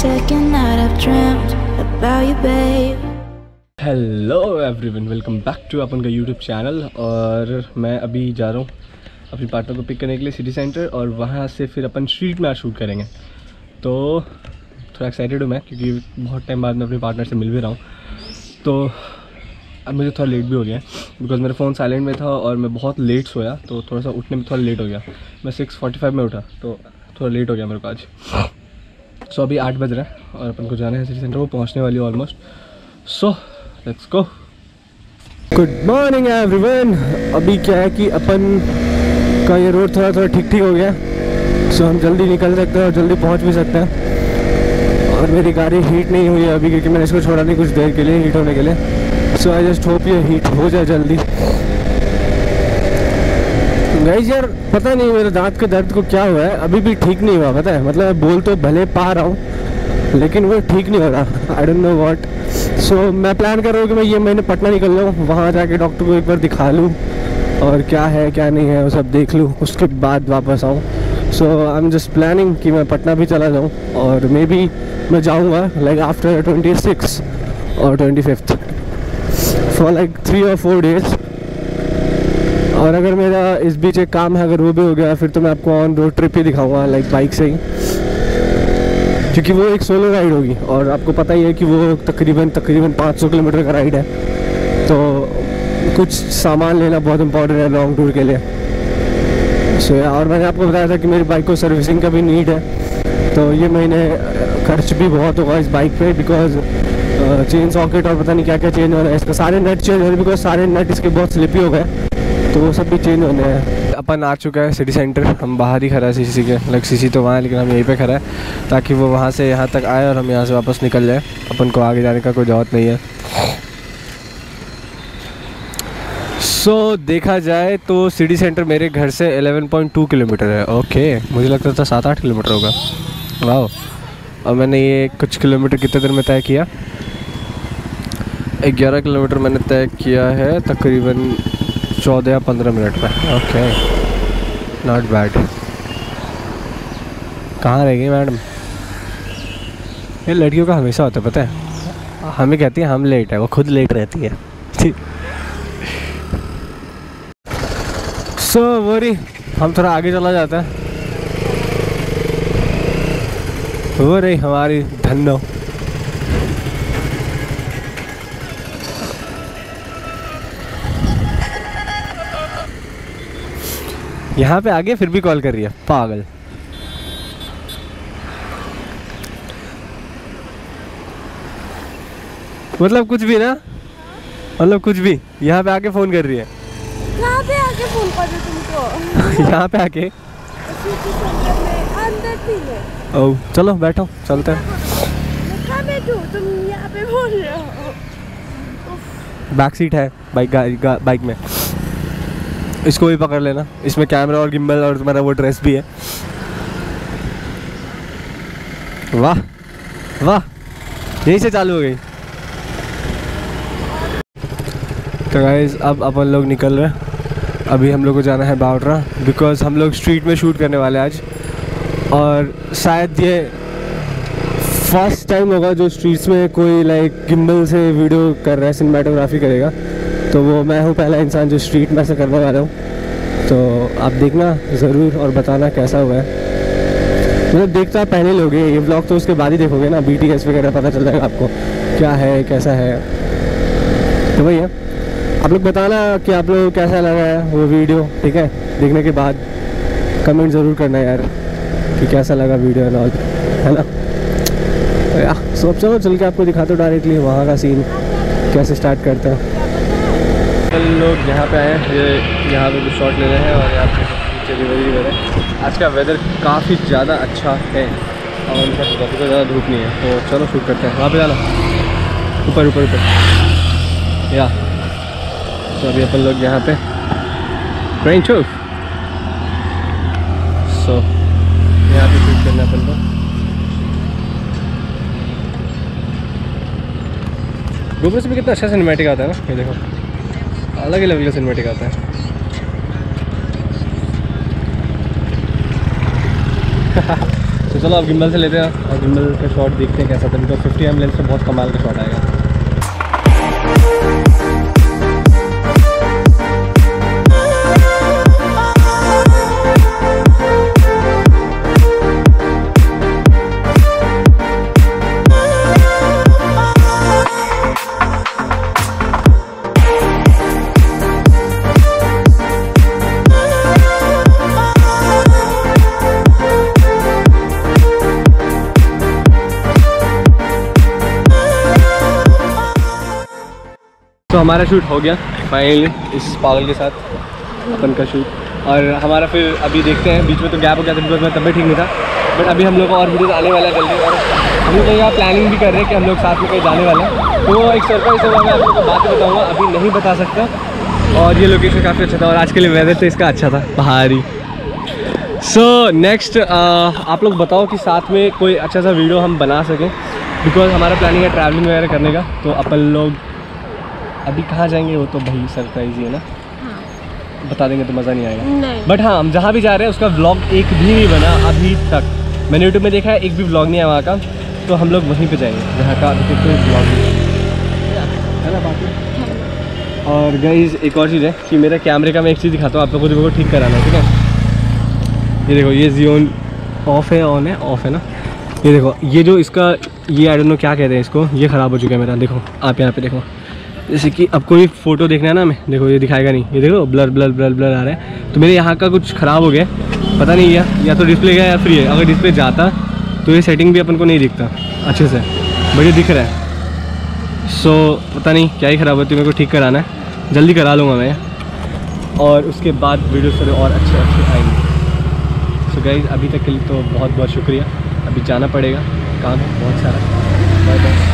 second night I've dreamt about you, babe. Hello everyone welcome back to अपन का YouTube channel और मैं अभी जा रहा हूँ अपनी पार्टनर को पिक करने के लिए सिटी सेंटर और वहाँ से फिर अपन स्ट्रीट में आज शूट करेंगे। तो थोड़ा एक्साइटेड हूँ मैं क्योंकि बहुत टाइम बाद मैं अपने पार्टनर से मिल भी रहा हूँ। तो अब मुझे थोड़ा लेट भी हो गया बिकॉज़ मेरा फ़ोन साइलेंट में था और मैं बहुत लेट सोया तो थोड़ा सा उठने में थोड़ा लेट हो गया। मैं सिक्स फोर्टी फाइव में उठा तो थोड़ा लेट हो गया मेरे को आज। सो अभी आठ बज रहा है और अपन को जाना है सिटी सेंटर, वो पहुँचने वाली almost so let's go good morning everyone अभी क्या है कि अपन का ये रोड थोड़ा थोड़ा ठीक ठीक हो गया सो हम जल्दी निकल सकते हैं और जल्दी पहुँच भी सकते हैं। और मेरी गाड़ी हीट नहीं हुई है अभी क्योंकि मैंने इसको छोड़ा नहीं कुछ देर के लिए हीट होने के लिए। सो आई जस्ट होप ये हीट हो जाए जल्दी। गाइस यार, पता नहीं मेरे दांत के दर्द को क्या हुआ है। अभी भी ठीक नहीं हुआ, पता है। मतलब मैं बोल तो भले पा रहा हूँ, लेकिन वो ठीक नहीं हो रहा। I don't know what so मैं प्लान कर रहा हूँ कि मैं ये महीने पटना निकल जाऊँ वहाँ जाके डॉक्टर को एक बार दिखा लूँ, और क्या है, क्या नहीं है, वो सब देख लूँ, उसके बाद वापस आऊँ। So I am just planning कि मैं पटना भी चला जाऊँ, और मे बी मैं जाऊँगा लाइक आफ्टर ट्वेंटी सिक्स और twenty fifth for like three और फोर डेज़ और अगर मेरा इस बीच एक काम है अगर वो भी हो गया फिर तो मैं आपको ऑन रोड ट्रिप ही दिखाऊँगा लाइक बाइक से ही। क्योंकि वो एक सोलो राइड होगी और आपको पता ही है कि वो तकरीबन तकरीबन 500 किलोमीटर का राइड है। तो कुछ सामान लेना बहुत इंपॉर्टेंट है लॉन्ग टूर के लिए। सो so, और मैंने आपको बताया था कि मेरी बाइक को सर्विसिंग का भी नीड है। तो ये महीने खर्च भी बहुत होगा इस बाइक पे बिकॉज़ चेन सॉकेट और पता नहीं क्या क्या चेंज होना है। इसका सारे नट चेंज हो रहे बिकॉज़ सारे नट इसके बहुत स्लिपी हो गए। तो वो सब भी चेंज होने हैं। अपन आ चुका है सिटी सेंटर हम बाहर ही खड़ा है सी के। लाइक सी तो वहाँ है लेकिन हम यहीं पे खड़ा है ताकि वो वहाँ से यहाँ तक आए और हम यहाँ से वापस निकल जाए। अपन को आगे जाने का कोई ज़रूरत नहीं है। सो so, देखा जाए तो सिटी सेंटर मेरे घर से 11.2 किलोमीटर है। ओके okay, मुझे लगता था सात आठ किलोमीटर होगा। वाह और मैंने ये कुछ किलोमीटर कितने देर में तय किया? ग्यारह किलोमीटर मैंने तय किया है तकरीबन चौदह या पंद्रह मिनट में। ओके नॉट बैड कहाँ रहेगी मैडम? ये लड़कियों का हमेशा होता है पता है? हमें कहती है हम लेट है वो खुद लेट रहती है। सो so, वरी हम थोड़ा आगे चला जाता है। वो रही हमारी धनो यहाँ पे आगे फिर भी कॉल कर रही है। पागल। मतलब कुछ भी ना? मतलब कुछ भी। यहाँ पे आके फ़ोन कर रही है। कहाँ पे आके फ़ोन कर रहे तुमको यहाँ पे आके। थी ओ चलो बैठो चलते हैं। मैं तुम यहाँ पे बोल रहे हो। बैक सीट है बाइक बाइक में। इसको भी पकड़ लेना। इसमें कैमरा और गिम्बल और तुम्हारा वो ड्रेस भी है। वाह वाह, यहीं से चालू हो गई। तो गाइज़ अब अपन लोग निकल रहे हैं। अभी हम लोग को जाना है बावटरा बिकॉज़ हम लोग स्ट्रीट में शूट करने वाले आज। और शायद ये फ़र्स्ट टाइम होगा जो स्ट्रीट्स में कोई लाइक गिम्बल से वीडियो कर रहा है सिनेमाटोग्राफी करेगा। तो वो मैं हूँ पहला इंसान जो स्ट्रीट में से करने वाला हूँ। तो आप देखना ज़रूर और बताना कैसा हुआ है। मतलब देखता पहले लोगे ये ब्लॉग तो उसके बाद ही देखोगे ना बी टी वगैरह पता चल जाएगा आपको क्या है, कैसा है। तो भैया आप लोग बताना कि आप लोग कैसा लगा है वो वीडियो ठीक है? देखने के बाद कमेंट ज़रूर करना यार, कि कैसा लगा वीडियो एंड ऑल है ना? तो यार सो अब चलो, चल के आपको दिखाते डायरेक्टली वहाँ का सीन कैसे स्टार्ट करते हैं। लोग यहाँ पे आए हैं। ये यहाँ पे भी शॉट ले रहे हैं और यहाँ पे नीचे रिवर रिवर है। आज का वेदर काफ़ी ज़्यादा अच्छा है और उनका काफ़ी ज़्यादा धूप नहीं है। तो चलो शूट करते हैं। वहाँ पे जाना। ऊपर ऊपर ऊपर। या। तो अभी अपन लोग यहाँ पे ट्रेन चौक सो यहाँ पे शूट करना अपन को गोबर से भी कितना अच्छा सिनेमेटिक आता है ना? ये देखो। अलग ही लेवल का सिनेमेटिक आता है। तो चलो आप गिम्बल से लेते हैं। और गिम्बल का शॉट देखते हैं कैसा था। बिकॉज़ फिफ्टी एम लेंस से बहुत कमाल का शॉट आएगा। हमारा शूट हो गया फाइनली इस पागल के साथ, अपन का शूट और हमारा फिर अभी देखते हैं, बीच में तो गैप हो गया था बिकॉज़ मैं तबियत ठीक नहीं था। बट अभी हम लोग और वीडियोज़ आने वाला है जल्दी, और हम लोग यहाँ प्लानिंग भी कर रहे हैं कि हम लोग साथ में कहीं जाने वाले हैं। तो एक सरप्राइज़ होगा मैं आप लोग को बात बताऊँगा, अभी नहीं बता सकता। और ये लोकेशन काफ़ी अच्छा था, और आज के लिए वेदर तो इसका अच्छा था, पहाड़ी। सो नेक्स्ट आप लोग बताओ कि साथ में कोई अच्छा सा वीडियो हम बना सकें बिकॉज़ हमारा प्लानिंग है ट्रैवलिंग वगैरह करने का तो अपन लोग अभी कहाँ जाएँगे वो तो भाई सरप्राइज़ ही है ना? हाँ। बता देंगे तो मज़ा नहीं आएगा। नहीं। बट हाँ हम जहाँ भी जा रहे हैं उसका व्लॉग एक भी नहीं बना अभी तक। मैंने यूट्यूब में देखा है एक भी व्लॉग नहीं है वहाँ का तो हम लोग वहीं पे जाएँगे जहाँ का अभी तक कोई व्लॉग नहीं है। है ना बाकी? और गाइज़ एक और चीज़ है कि मेरे कैमरे का मैं एक चीज़ दिखाता हूँ आप लोगों को देखो ठीक कराना है ठीक है? ये देखो ये जियोन ऑफ़ है ऑन है ऑफ़ है ना? ये देखो ये जो इसका ये आई डोंट नो क्या कहते हैं इसको ये ख़राब हो चुका है मेरा देखो आप यहाँ पे देखो। जैसे कि अब कोई फ़ोटो देखना है ना हमें। देखो, ये दिखाएगा नहीं। ये देखो, ब्लर ब्लर ब्लर ब्लर आ रहा है। तो मेरे यहाँ का कुछ ख़राब हो गया। पता नहीं या या तो डिस्प्ले गया या फ्री है। अगर डिस्प्ले जाता तो ये सेटिंग भी अपन को नहीं दिखता। अच्छे से। बढ़िया दिख रहा है। सो पता नहीं क्या ही ख़राब होती है मेरे को ठीक कराना है। जल्दी करा लूँगा मैं। और उसके बाद वीडियो थोड़े और अच्छे अच्छे आएँगे। सो गाइज़ अभी तक के लिए तो बहुत बहुत शुक्रिया। अभी जाना पड़ेगा। काम बहुत सारा।